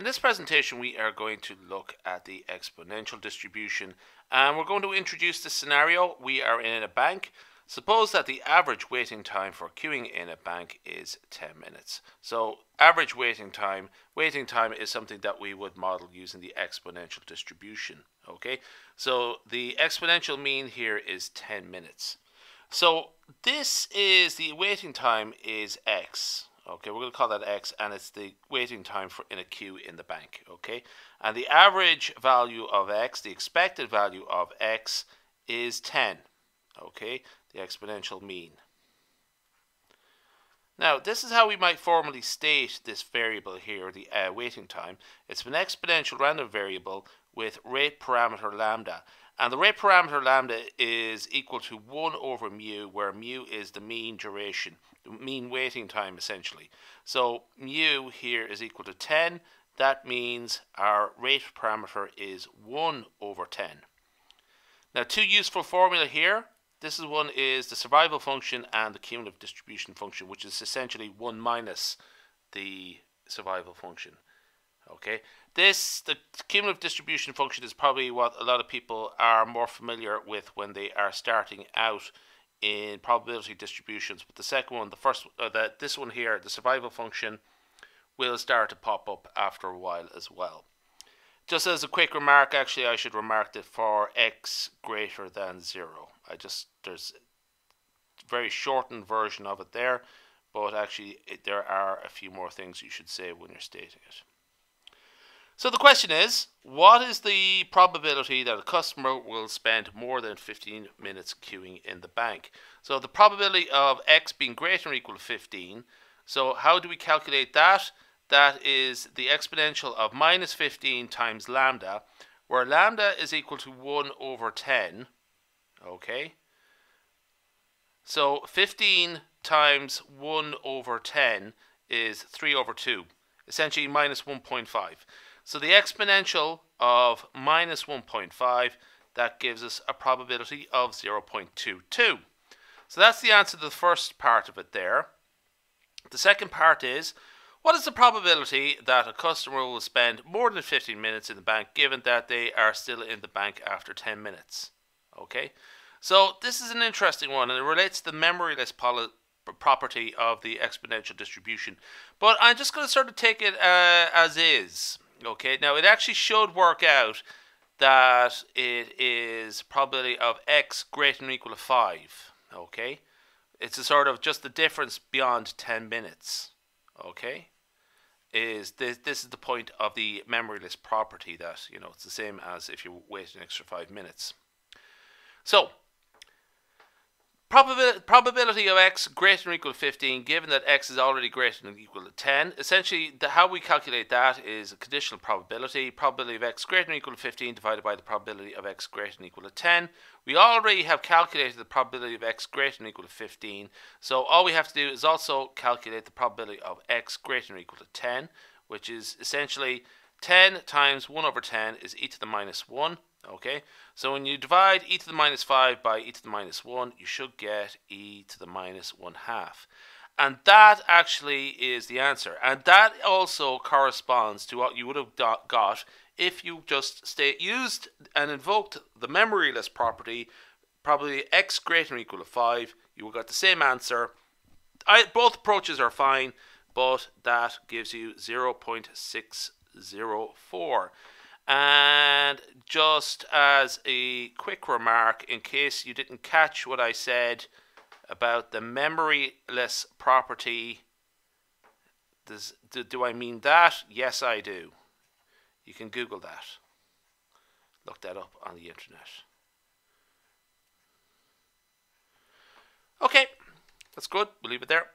In this presentation we are going to look at the exponential distribution and we're going to introduce the scenario. We are in a bank. Suppose that the average waiting time for queuing in a bank is 10 minutes. So average waiting time, waiting time is something that we would model using the exponential distribution. Okay, so the exponential mean here is 10 minutes. So this is the waiting time is x. Okay, we're going to call that x, and it's the waiting time for in a queue in the bank. Okay, and the average value of x, the expected value of x, is 10. Okay, the exponential mean. Now, this is how we might formally state this variable here, the uh, waiting time. It's an exponential random variable with rate parameter lambda. And the rate parameter lambda is equal to 1 over mu, where mu is the mean duration, the mean waiting time essentially. So mu here is equal to 10. That means our rate parameter is 1 over 10. Now two useful formula here. This is one is the survival function and the cumulative distribution function, which is essentially 1 minus the survival function. Okay, this the cumulative distribution function is probably what a lot of people are more familiar with when they are starting out in probability distributions. But the second one, the first, uh, this one here, the survival function, will start to pop up after a while as well. Just as a quick remark, actually, I should remark that for x greater than zero, I just there's a very shortened version of it there, but actually it, there are a few more things you should say when you're stating it. So the question is, what is the probability that a customer will spend more than 15 minutes queuing in the bank? So the probability of x being greater or equal to 15. So how do we calculate that? That is the exponential of minus 15 times lambda, where lambda is equal to 1 over 10. Okay. So 15 times 1 over 10 is 3 over 2, essentially minus 1.5. So the exponential of minus 1.5, that gives us a probability of 0.22. So that's the answer to the first part of it there. The second part is, what is the probability that a customer will spend more than 15 minutes in the bank given that they are still in the bank after 10 minutes? Okay, so this is an interesting one and it relates to the memoryless property of the exponential distribution. But I'm just going to sort of take it uh, as is. Okay, now it actually should work out that it is probability of x greater than or equal to 5. Okay, it's a sort of just the difference beyond 10 minutes. Okay, is this, this is the point of the memoryless property that, you know, it's the same as if you wait an extra 5 minutes. So, probability of x greater than or equal to 15 given that x is already greater than or equal to 10 essentially the, how we calculate that is a conditional probability. Probability of x greater than or equal to 15 divided by the probability of x greater than or equal to 10 we already have calculated the probability of x greater than or equal to 15 so all we have to do is also calculate the probability of x greater than or equal to 10 which is essentially 10 times 1 over 10 is e to the minus 1 Okay, so when you divide e to the minus 5 by e to the minus 1, you should get e to the minus 1 half. And that actually is the answer. And that also corresponds to what you would have got if you just stay, used and invoked the memoryless property, probably x greater than or equal to 5. You will get the same answer. I, both approaches are fine, but that gives you 0.604. And just as a quick remark, in case you didn't catch what I said about the memoryless property, does, do, do I mean that? Yes, I do. You can Google that. Look that up on the internet. Okay, that's good. We'll leave it there.